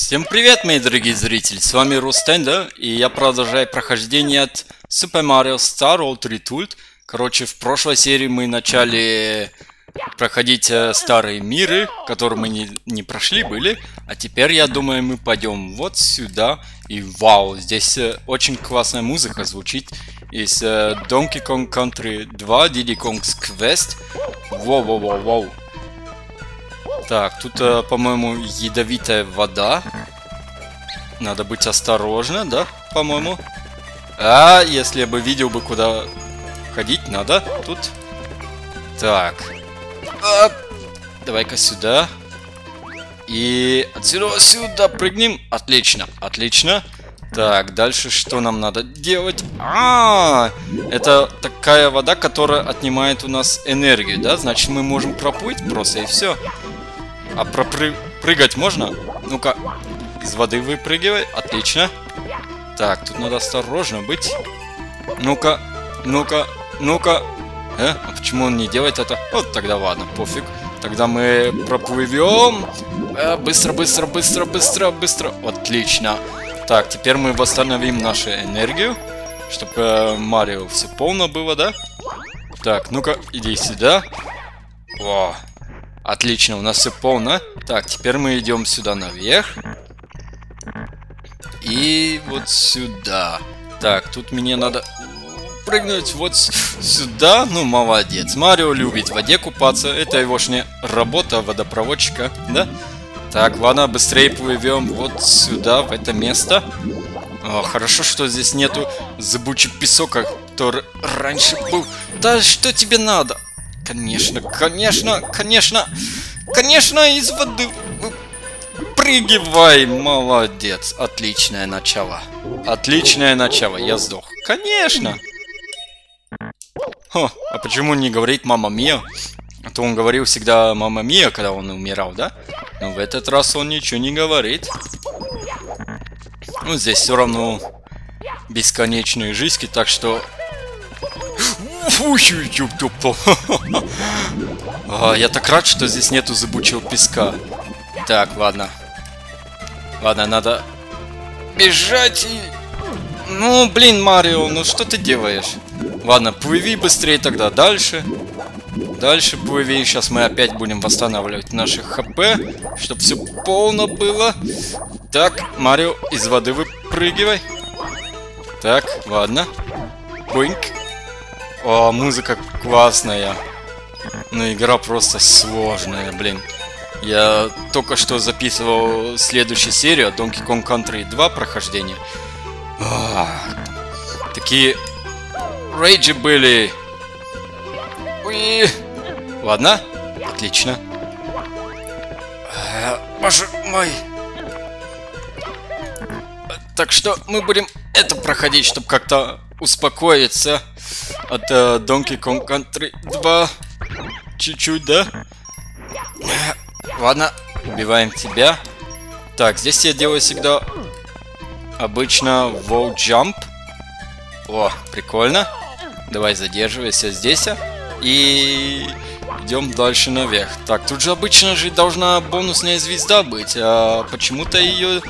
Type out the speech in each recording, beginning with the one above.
Всем привет, мои дорогие зрители, с вами Рустенда, и я продолжаю прохождение от Super Mario Star World Retooled. Короче, в прошлой серии мы начали проходить э, старые миры, которые мы не, не прошли были, а теперь, я думаю, мы пойдем вот сюда, и вау, здесь э, очень классная музыка звучит из э, Donkey Kong Country 2 Diddy Kong's Quest. Воу-воу-воу-воу. Так, тут, э, по-моему, ядовитая вода. Надо быть осторожно, да, по-моему. А, если бы видел бы, куда ходить надо, тут... Так. А, Давай-ка сюда. И отсюда сюда прыгнем. Отлично, отлично. Так, дальше что нам надо делать? А, это такая вода, которая отнимает у нас энергию, да? Значит, мы можем проплыть просто и все. А пропрыгать можно? Ну-ка, из воды выпрыгивай. Отлично. Так, тут надо осторожно быть. Ну-ка, ну-ка, ну-ка. Э? А почему он не делает это? Вот тогда ладно, пофиг. Тогда мы проплывем. Э, быстро, быстро, быстро, быстро, быстро. Отлично. Так, теперь мы восстановим нашу энергию. Чтобы э, Марио все полно было, да? Так, ну-ка, иди сюда. О, Отлично, у нас все полно. Так, теперь мы идем сюда наверх. И вот сюда. Так, тут мне надо прыгнуть вот сюда. Ну, молодец. Марио любит в воде купаться. Это его не работа водопроводчика, да? Так, ладно, быстрее плывем вот сюда, в это место. О, хорошо, что здесь нету зыбучий песок, который раньше был. Да что тебе надо? Конечно, конечно, конечно, конечно, из воды прыгивай, молодец, отличное начало, отличное начало, я сдох, конечно. Хо, а почему не говорить мама Мия? А то он говорил всегда мама Мия, когда он умирал, да? Но в этот раз он ничего не говорит. Ну, здесь все равно бесконечные жизни, так что а, я так рад, что здесь нету зыбучего песка. Так, ладно. Ладно, надо бежать. Ну, блин, Марио, ну что ты делаешь? Ладно, плыви быстрее тогда дальше. Дальше плыви. Сейчас мы опять будем восстанавливать наши хп, чтобы все полно было. Так, Марио, из воды выпрыгивай. Так, ладно. Буньк. О, музыка классная. Но игра просто сложная, блин. Я только что записывал следующую серию Donkey Kong Country 2 прохождение. А, такие рейджи были. Уи. Ладно, отлично. А, боже мой. Так что мы будем это проходить, чтобы как-то успокоиться от uh, Donkey Kong Country 2. Чуть-чуть, да? Ладно, убиваем тебя. Так, здесь я делаю всегда обычно wall jump. О, прикольно. Давай задерживайся здесь. А. И идем дальше наверх. Так, тут же обычно же должна бонусная звезда быть, а почему-то ее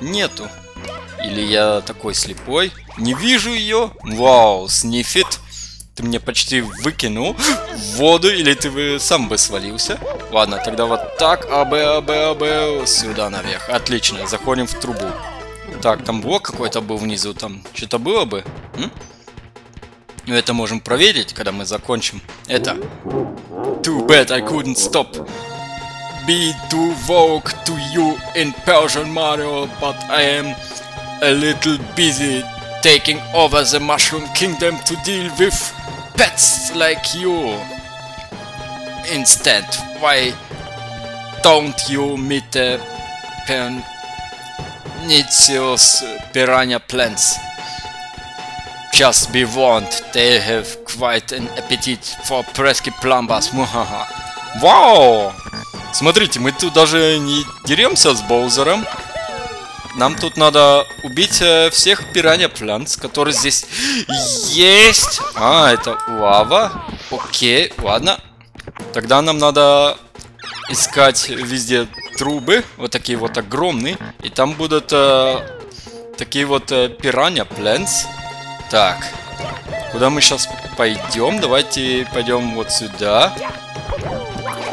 нету. Или я такой слепой? Не вижу ее. Вау, снифит. Ты мне почти выкинул в воду, или ты бы сам бы свалился? Ладно, тогда вот так, АБ, АБ, АБ, сюда наверх. Отлично, заходим в трубу. Так, там блок какой-то был внизу, там что-то было бы? М? Ну, это можем проверить, когда мы закончим. Это. Too bad I couldn't stop. Be to walk to you in Persian Mario, but I am a little busy taking over the Mushroom Kingdom to deal with pets like you. Instead, why don't you meet the pernicious piranha plants? Just be warned, they have quite an appetite for pesky plumbers. Вау! Смотрите, мы тут даже не деремся с Боузером. Нам тут надо убить э, всех пиранья планс, которые здесь есть. А, это лава. Окей, ладно. Тогда нам надо искать везде трубы, вот такие вот огромные, и там будут э, такие вот э, пиранья плэнс. Так, куда мы сейчас пойдем? Давайте пойдем вот сюда.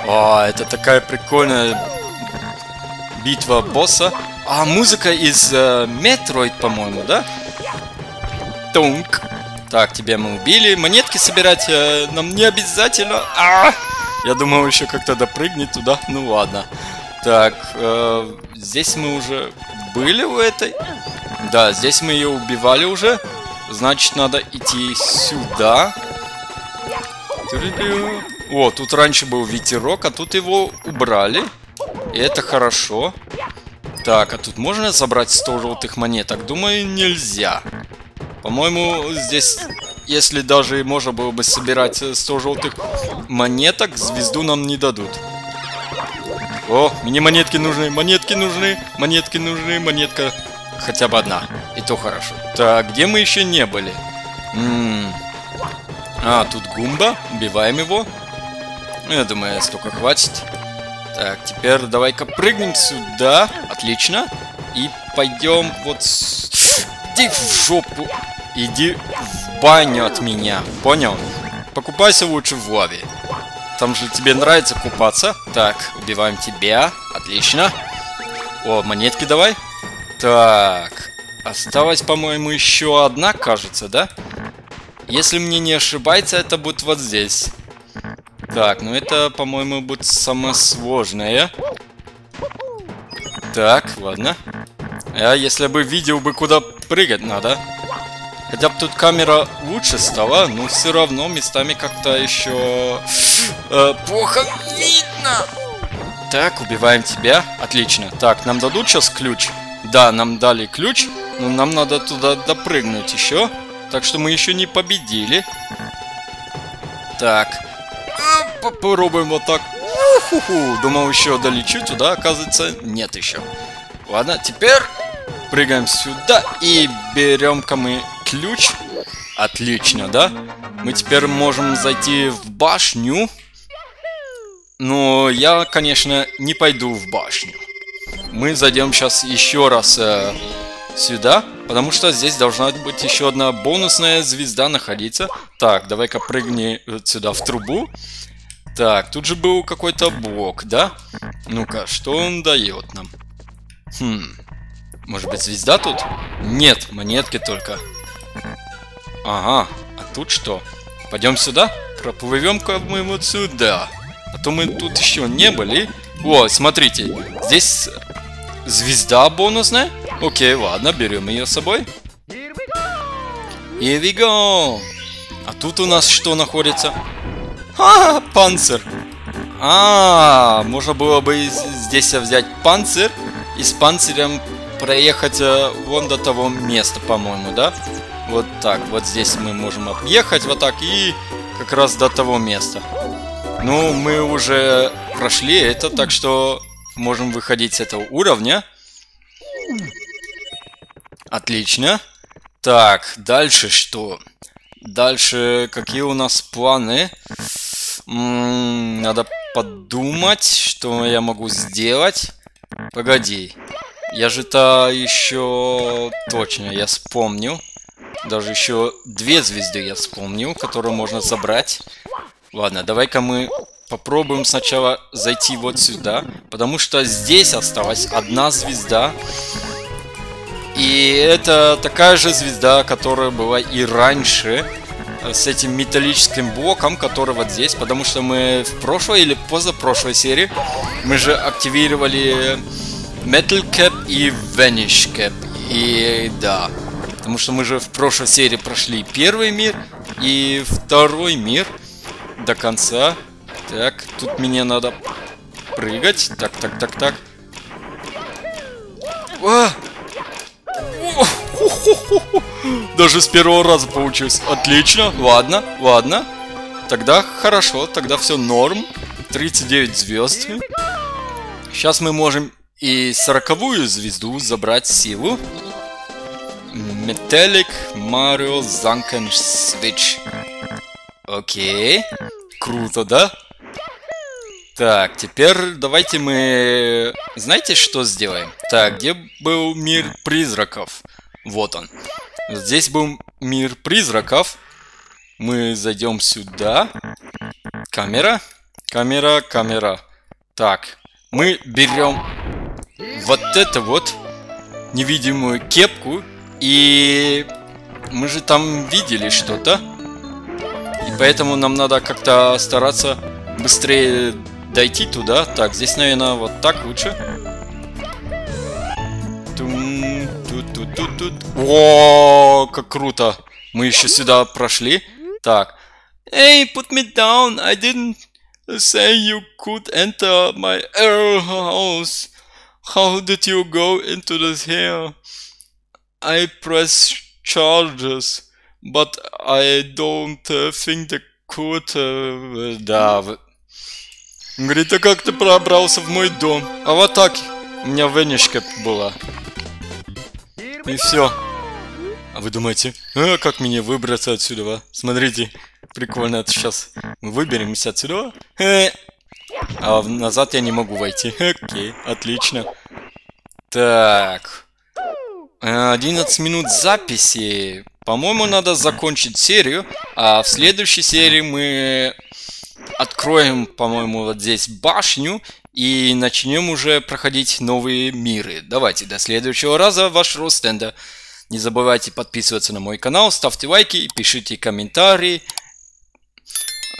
О, это такая прикольная битва босса. А, музыка из э, по-моему, да? Тунк. Так, тебя мы убили. Монетки собирать э, нам не обязательно. А -а -а! Я думал еще как-то допрыгнуть туда. Ну ладно. Так, э, здесь мы уже были у этой. Да, здесь мы ее убивали уже. Значит, надо идти сюда. О, тут раньше был ветерок, а тут его убрали. И это хорошо. Так, а тут можно забрать 100 желтых монеток? Думаю, нельзя. По-моему, здесь если даже можно было бы собирать 100 желтых монеток, звезду нам не дадут. О, мне монетки нужны, монетки нужны, монетки нужны, монетка хотя бы одна. И то хорошо. Так, где мы еще не были? М -м а, тут Гумба, убиваем его. Я думаю, столько хватит. Так, теперь давай-ка прыгнем сюда. Отлично. И пойдем вот... Иди в жопу. Иди в баню от меня. Понял? Покупайся лучше в лаве. Там же тебе нравится купаться. Так, убиваем тебя. Отлично. О, монетки давай. Так. Осталась, по-моему, еще одна, кажется, да? Если мне не ошибается, это будет вот здесь. Так, ну это, по-моему, будет самое сложное. Так, ладно. А если бы видел бы, куда прыгать надо. Хотя бы тут камера лучше стала, но все равно местами как-то еще э, плохо видно. Так, убиваем тебя. Отлично. Так, нам дадут сейчас ключ? Да, нам дали ключ, но нам надо туда допрыгнуть еще. Так что мы еще не победили. Так. Попробуем вот так. Уху, думал еще долечу туда, оказывается нет еще. Ладно, теперь прыгаем сюда и берем-ка мы ключ. Отлично, да? Мы теперь можем зайти в башню. Но я, конечно, не пойду в башню. Мы зайдем сейчас еще раз э, сюда, потому что здесь должна быть еще одна бонусная звезда находиться. Так, давай-ка прыгни сюда в трубу. Так, тут же был какой-то блок, да? Ну-ка, что он дает нам? Хм, может быть звезда тут? Нет, монетки только. Ага, а тут что? Пойдем сюда? Проплывем-ка мы вот сюда. А то мы тут еще не были. О, смотрите, здесь звезда бонусная. Окей, ладно, берем ее с собой. Here we go. А тут у нас что находится? А, панцирь. А, можно было бы здесь взять панцирь и с панцирем проехать э, вон до того места, по-моему, да? Вот так, вот здесь мы можем объехать вот так и как раз до того места. Ну, мы уже прошли это, так что можем выходить с этого уровня. Отлично. Так, дальше что? Дальше какие у нас планы? М -м, надо подумать, что я могу сделать. Погоди. Я же-то еще точно, я вспомнил. Даже еще две звезды я вспомнил, которые можно забрать. Ладно, давай-ка мы попробуем сначала зайти вот сюда. Потому что здесь осталась одна звезда. И это такая же звезда, которая была и раньше. С этим металлическим блоком, который вот здесь. Потому что мы в прошлой или позапрошлой серии мы же активировали Metal Cap и Vanish Cap. И да, Потому что мы же в прошлой серии прошли первый мир и второй мир до конца. Так, тут мне надо прыгать. Так, так, так, так. А! Даже с первого раза получилось. Отлично. Ладно, ладно. Тогда хорошо, тогда все норм. 39 звезд. Сейчас мы можем и сороковую звезду забрать силу. Metallic Mario Zanken Switch. Окей. Круто, да? Так, теперь давайте мы... Знаете, что сделаем? Так, где был мир призраков? Вот он. Здесь был мир призраков. Мы зайдем сюда. Камера. Камера, камера. Так, мы берем вот это вот невидимую кепку. И мы же там видели что-то. И поэтому нам надо как-то стараться быстрее дойти туда. Так, здесь, наверное, вот так лучше. Тут, тут. О, как круто. Мы еще сюда прошли. Так. Hey, put me down. I didn't say you could enter my house. How did you go into this here? I press charges, but I don't uh, think the could... Uh, да, Говорит, а как ты пробрался в мой дом? А вот так. У меня венешка была. И все. А вы думаете, а, как мне выбраться отсюда? Смотрите, прикольно это сейчас. Мы выберемся отсюда. Э. А назад я не могу войти. Окей, отлично. Так. 11 минут записи. По-моему, надо закончить серию. А в следующей серии мы откроем, по-моему, вот здесь башню и начнем уже проходить новые миры. Давайте, до следующего раза, ваш Ростенда. Не забывайте подписываться на мой канал, ставьте лайки, пишите комментарии.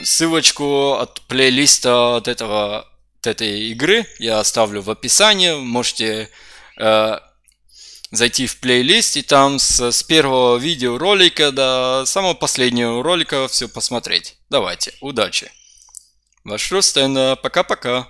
Ссылочку от плейлиста от этого от этой игры я оставлю в описании. Можете э, зайти в плейлист и там с, с первого видеоролика до самого последнего ролика все посмотреть. Давайте, удачи! Ваш Рустен, пока-пока.